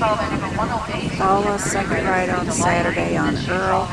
Paula, second ride on Saturday on Earl.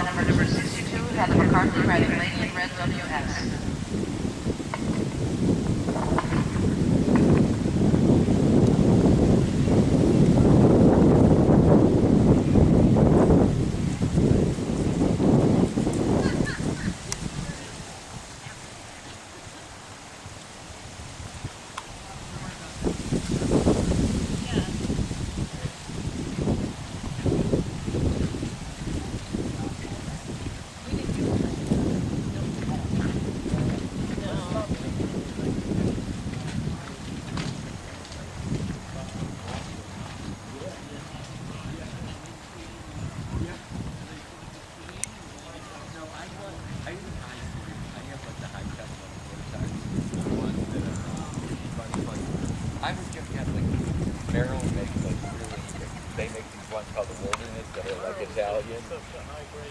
They make these ones called the wilderness that are like Italian.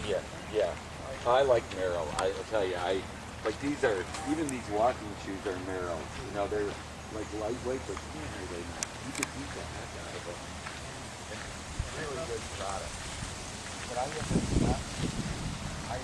Yeah, yeah. I like Merrell. I will tell you, I like these are even these walking shoes are Merrell. You know, they're like lightweight, but man, are they. You could beat the heck out of them. Really good product. But I look at I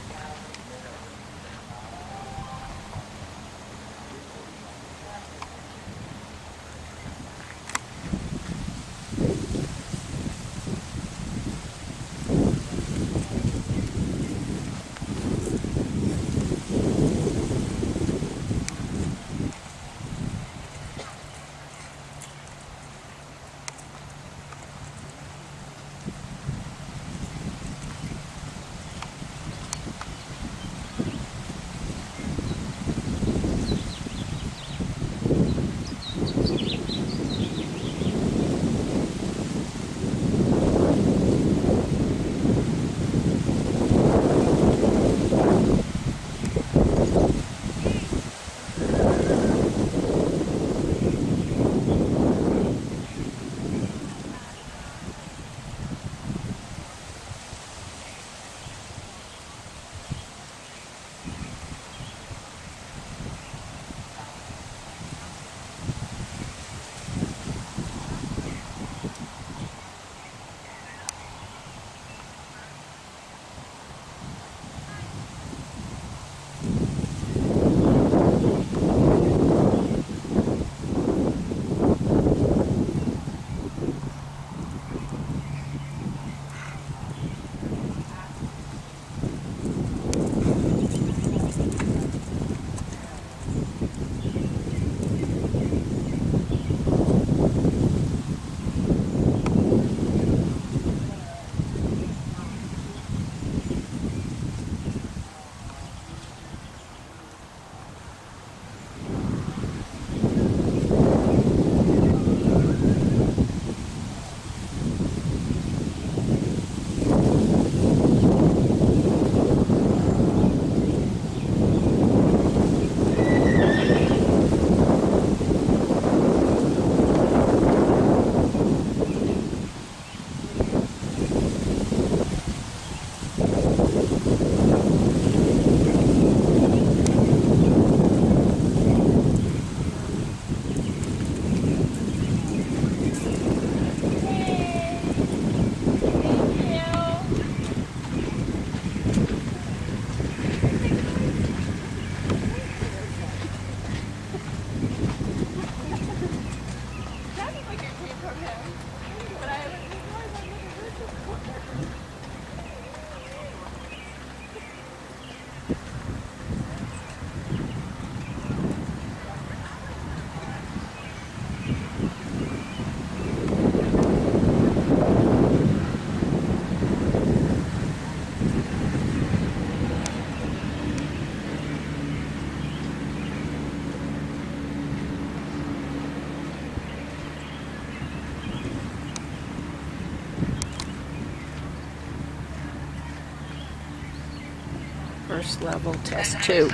First level, test two.